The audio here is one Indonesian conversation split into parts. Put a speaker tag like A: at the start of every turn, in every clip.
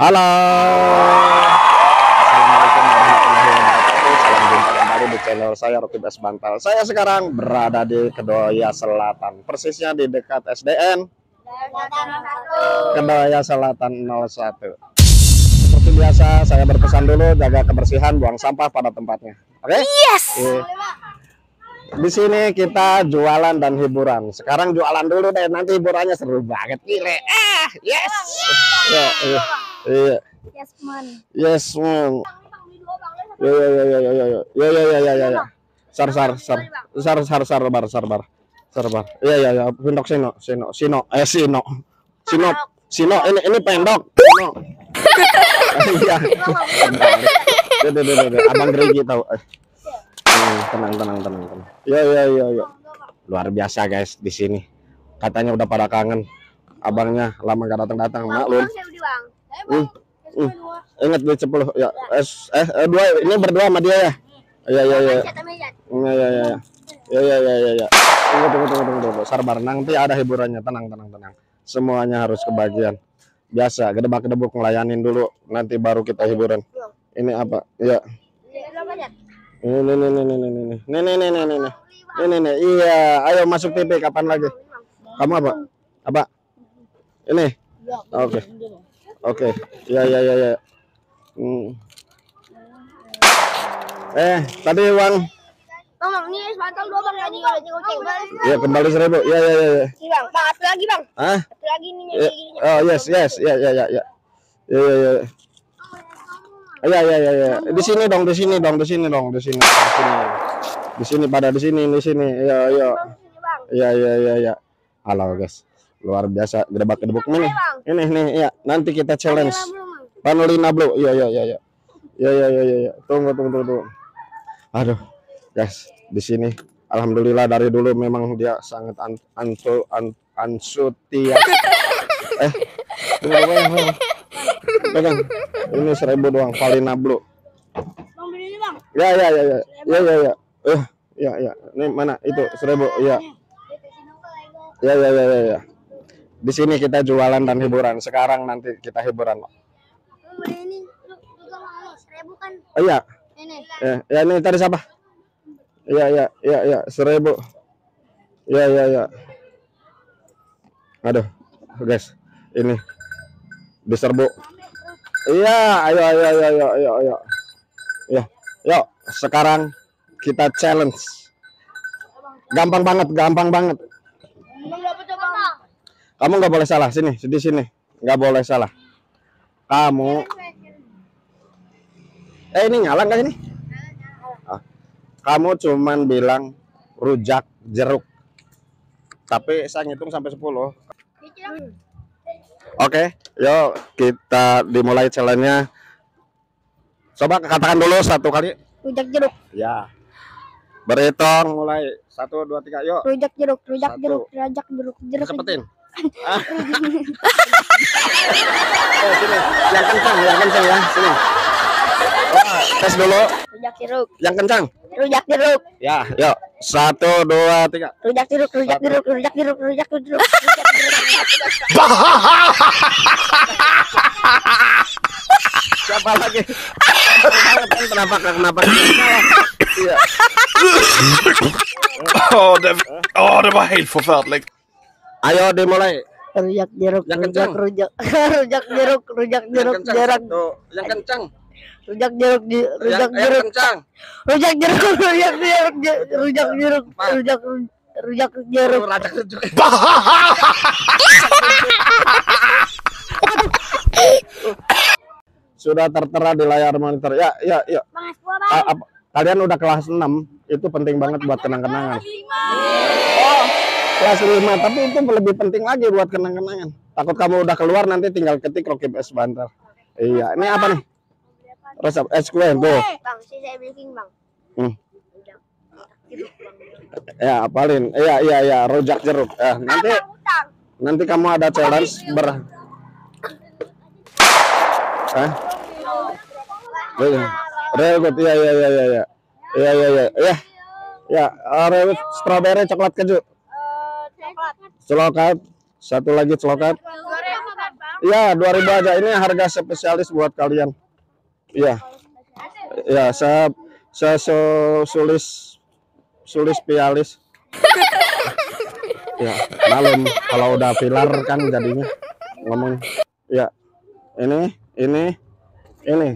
A: Halo. Assalamualaikum warahmatullahi wabarakatuh. Salam jumpa kembali di channel saya Rocky Bas Bantal. Saya sekarang berada di Kedoya Selatan, persisnya di dekat SDN Kedoya Selatan 01. Seperti biasa, saya berpesan dulu jaga kebersihan, buang sampah pada tempatnya. Oke?
B: Yes.
A: Oke. Di sini kita jualan dan hiburan. Sekarang jualan dulu deh, nanti hiburannya seru banget. Gile. Ah, yes. Ya, iya. Iya.
B: Yes, man.
A: Yes, man. Ya ya ya ya ya ya ya ya ya ya ya ya. Sar sar sar sar sar sar bar sar bar sar bar. Iya ya ya. Pendok sino sino sino eh sino sino sino ini ini pendok sino. Iya. Abang Gregi tahu. Eh. Hmm, Tenang tenang tenang tenang. Ya ya ya ya. Luar biasa guys di sini. Katanya udah pada kangen. Abangnya lama gak datang datang maklum. Hmm. Hmm. Ingat duit 10 ya. Eh, eh, eh dua ini berdua sama dia ya. Iya iya iya. Iya iya iya. Iya iya iya iya. Ya. Tunggu tunggu tunggu tunggu tunggu. Sabar nanti ada hiburannya. Tenang tenang tenang. Semuanya harus kebagian. Biasa, gedebak gedebuk ngelayanin dulu nanti baru kita hiburan. Ini apa? Iya. Ini ini ini ini ini ini. Ini ini ini ini ini. Ini ini. Iya, ayo masuk TV kapan lagi? Kamu apa? Apa? Ini. Oke. Oke. Ya ya ya ya. Hmm. Eh, tadi uang
B: Bang, ini sepatu dua bang lagi lagi goceng.
A: ya kembali seribu. Ya ya ya ya.
B: Ini bang, bang, satu lagi bang,
A: Ah?
B: satu lagi nih
A: Ya, oh yes yes ya ya ya ya. Ya ya ya. Ya ya ya ya. Di sini dong, di sini dong, di sini dong, di sini, di sini. Di sini pada di sini, di sini. Ya ya.
B: bang.
A: Ya ya ya ya. Halo guys. Luar biasa gedebak gedebuk ini. Ini nih ya. Nanti kita challenge. Panolina Blue. Iya iya iya iya. Iya iya iya iya. Tunggu tunggu tunggu. Aduh. Guys, di sini alhamdulillah dari dulu memang dia sangat an ansu an ansutia. eh. Tunggu, tunggu, tunggu. Pegang. Ini seribu doang Valina Blue.
B: Bang, beli ini bang.
A: Ya ya ya ya. Ya ya ya. Eh, ya ya. Ini mana itu seribu. Ya. Ya ya ya ya ya. Di sini kita jualan dan hiburan. Sekarang nanti kita hiburan.
B: Ini. Seribu kan?
A: Oh iya.
B: Ini.
A: Ya, ya ini tadi siapa? Iya, iya, iya, iya, seribu. Iya, iya, iya. Aduh, guys, ini diserbu. Iya, ayo, ayo, ayo, ayo, ayo, ayo. Ya, yuk, sekarang kita challenge. Gampang banget, gampang banget.
B: Bang, dapat coba bang.
A: Kamu nggak boleh salah, sini, di sini, nggak boleh salah. Kamu, eh ini nyala nggak ini? Ah, Kamu cuman bilang rujak jeruk. Tapi saya ngitung sampai 10. Oke, yuk kita dimulai challenge-nya. Coba katakan dulu satu kali.
B: Rujak jeruk,
A: Ya. Berhitung mulai. Satu, dua, tiga, yuk.
B: rujak jeruk, rujak
A: Satu.
B: jeruk, rujak jeruk, jeruk.
A: Sepetin. Ah. Sini. Yang kencang, yang kencang ya. Sini. Oh, tes dulu.
B: Rujak jeruk,
A: Yang kencang.
B: rujak jeruk,
A: Ya, yuk. Satu, dua, tiga.
B: rujak jeruk, rujak jeruk, rujak jeruk, rujak jeruk.
A: Siapa lagi? kenapa kenapa? Iya.
C: Åh, det, åh, det var helt forferdelig.
A: Ayo dimulai.
B: Rujak jeruk,
A: Yang
B: rujak
A: kencang.
B: rujak, rujak jeruk, rujak
A: Yang
B: jeruk,
A: kencang.
B: jeruk.
A: Yang kencang.
B: rujak jeruk, di-
A: Yang,
B: rujak
A: yang
B: jeruk,
A: kencang.
B: rujak jeruk, rujak jeruk, je- rujak jeruk, rujak rujak jeruk.
A: Rajak juga. Sudah tertera di layar monitor. Ya, ya, ya. Kalian udah kelas 6, itu penting banget buat kenang-kenangan. Oh, kelas 5, tapi itu lebih penting lagi buat kenang-kenangan. Takut kamu udah keluar nanti tinggal ketik Rocky S Banter. Iya, ini apa nih? Resep es kue tuh.
B: Bang, sih saya bikin bang.
A: Hmm.
B: Bang.
A: Ya, apalin. Iya, iya, iya, rujak jeruk. Ya, nanti nanti kamu ada challenge ber Hah? Iya. Real good. Iya, iya, iya, iya, iya. Iya, iya, iya. Iya. Ya, uh, real good. strawberry coklat keju. Celokat. Satu lagi celokat. Iya, 2000 aja. Ini harga spesialis buat kalian. Iya. Iya, se se so- sulis sulis pialis. ya, malum kalau udah pilar kan jadinya ngomong. Ya. Ini, ini, ini.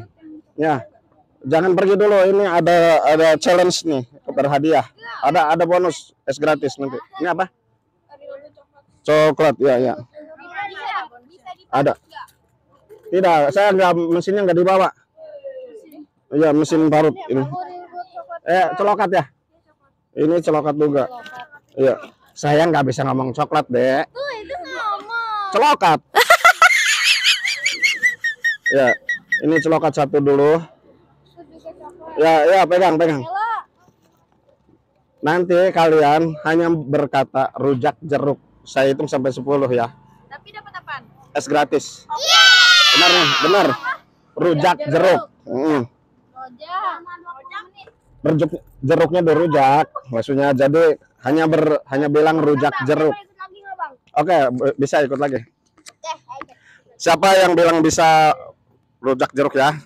A: Ya. Jangan pergi dulu. Ini ada ada challenge nih, berhadiah. Ada ada bonus es gratis nanti. Ini apa? Coklat, ya, ya. Ada. Tidak, saya nggak mesinnya nggak dibawa. Iya, mesin parut ini. Eh, celokat ya? Ini celokat juga. Iya. Saya nggak bisa ngomong coklat, Dek. Celokat. ya, ini celokat satu dulu. Ya, ya, pegang, pegang. Nanti kalian hanya berkata rujak jeruk. Saya hitung sampai 10 ya.
D: Tapi dapat apaan?
A: Es gratis. Benar nih, benar. Rujak jeruk. Mm.
D: Rojak. Rojak nih.
A: Berjuk jeruknya dirujak. Maksudnya jadi hanya ber hanya bilang rujak jeruk.
D: lagi nggak bang?
A: Oke, bisa ikut lagi. Siapa yang bilang bisa rujak jeruk ya?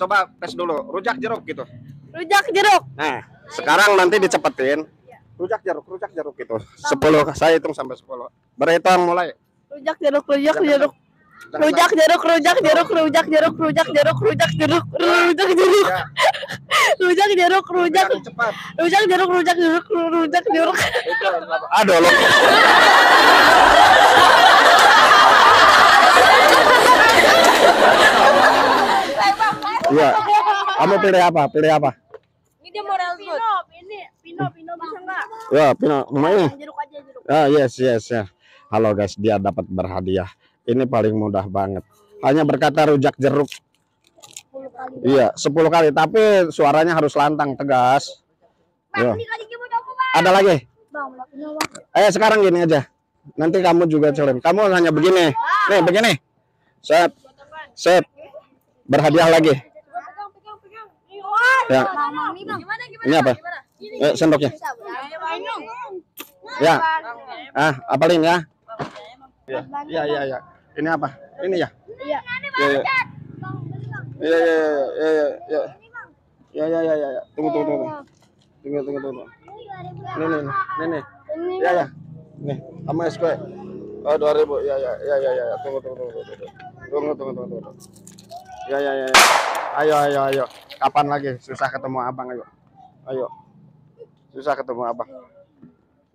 A: Coba tes dulu, rujak jeruk gitu.
B: Rujak jeruk.
A: Nah, sekarang nanti dicepetin. Rujak jeruk, rujak jeruk gitu. 10, saya hitung sampai 10. Berhitung mulai.
B: Rujak jeruk, rujak
A: Jangan-
B: jeruk.
A: jangan
B: Rujak jeruk, rujak jeruk, rujak jeruk, rujak jeruk, rujak jeruk, rujak jeruk,
A: Ya,
B: rujak jeruk, rujak,
A: jangan cepat.
B: rujak jeruk, rujak jeruk, rujak jeruk.
A: Itu, Aduh, lo. Iya. Kamu pilih apa? Pilih apa?
D: Ini dia moral good. Ini Pino, Pino bisa nggak?
A: Ya, Pino, ini.
D: Jeruk aja jeruk.
A: Ah, yes, yes, ya. Halo guys, dia dapat berhadiah. Ini paling mudah banget. Hanya berkata rujak jeruk. Iya, 10 kali, tapi suaranya harus lantang, tegas.
D: Kali bang.
A: Ada lagi?
D: Bang.
A: Eh, sekarang gini aja. Nanti kamu juga challenge. Kamu hanya begini. Nih, begini. Set. Set. Berhadiah lagi. Ya.
D: Ini
A: apa?
D: Ini.
A: Eh, sendoknya. Ya. Ah, apalin ya? Iya, iya, iya, iya. Ini apa? Ini ya?
D: Iya.
A: Iya, iya. Iya, iya, iya, iya, iya, iya, iya, iya, iya. Tunggu, tunggu, tunggu. Tunggu, tunggu, tunggu. Ini, nih, nih, nih. Iya, iya. Nih, sama kue. Oh, 2000. Iya, iya, iya, iya, iya. Tunggu, tunggu, tunggu, tunggu. Tunggu, tunggu, tunggu, tunggu. Iya, iya, iya. Ayo, ayo, ayo. Kapan lagi? Susah ketemu abang, ayo. Ayo. Susah ketemu abang.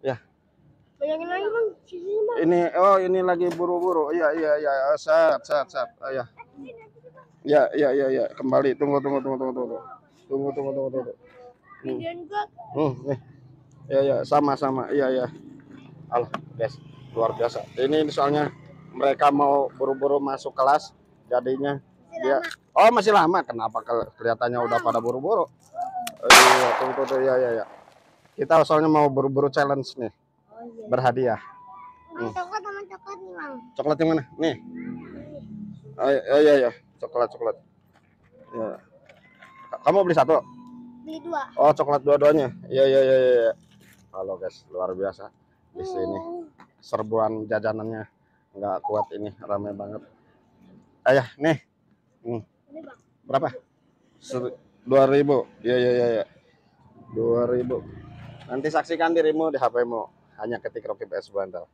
A: Ya.
D: Bayangin lagi bang.
A: Ini, oh ini lagi buru-buru. Iya, iya, iya. Saat, saat, saat. Oh, iya. Ya, ya, ya, ya. Kembali. Tunggu, tunggu, tunggu, tunggu, tunggu. Tunggu, tunggu, tunggu, tunggu. Hmm. Hmm, nih. Ya, ya, sama, sama. Iya, iya. Allah, guys, luar biasa. Ini soalnya mereka mau buru-buru masuk kelas, jadinya dia. Oh, masih lama. Kenapa Kel- kelihatannya udah pada buru-buru? Iya, tunggu, tunggu, tunggu. Ya, ya, ya. Kita soalnya mau buru-buru challenge nih. Berhadiah. Hmm.
D: coklat sama coklat nih bang.
A: Coklat yang mana? Nih. Oh, iya, iya, iya. Coklat, coklat. Ya. Kamu beli satu?
D: Beli dua.
A: Oh, coklat dua-duanya. Iya, iya, iya, iya. Halo guys, luar biasa. Di sini serbuan jajanannya nggak kuat ini, rame banget. Ayah, nih. Hmm. Berapa? Dua ribu. Iya, iya, iya, iya. Dua ribu. Nanti saksikan dirimu di HP-mu. Hanya ketik Rocky PS Bantal.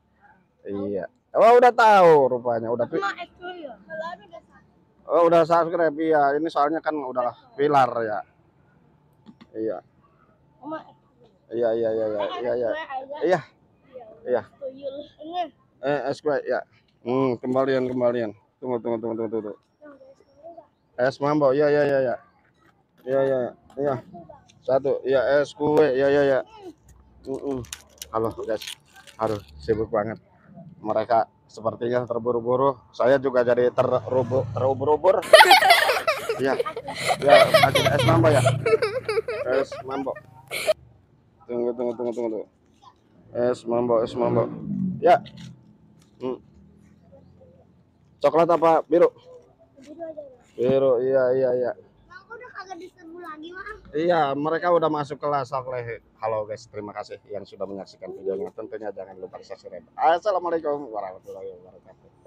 A: Iya. Oh, udah tahu rupanya. Udah
D: ya.
A: Oh, udah subscribe iya. Ini soalnya kan udah pilar ya. Iya. Iya, iya, iya, iya, iya, iya. Iya. Iya.
D: tuyul. Ini.
A: Eh, es kue ya. Hmm, kembalian, kembalian. Tunggu, tunggu, tunggu, tunggu, tunggu. Es mambo. Iya, iya, iya, iya. Iya, iya, iya. Satu. Iya, es kue. Iya, iya, iya. Mm-mm. Halo, guys. Aduh, sibuk banget. Mereka sepertinya terburu-buru. Saya juga jadi terubu, terubur-ubur. Iya. Ya, kasih es mambo ya. Es mambo. Tunggu, tunggu, tunggu, tunggu, tunggu. Es mambo, es mambo. Ya. Hmm. Coklat apa biru? Biru, iya, iya, iya.
D: Kagak diserbu lagi mah.
A: Iya, mereka udah masuk kelas oleh. Halo guys, terima kasih yang sudah menyaksikan videonya. Tentunya jangan lupa subscribe. Assalamualaikum warahmatullahi wabarakatuh.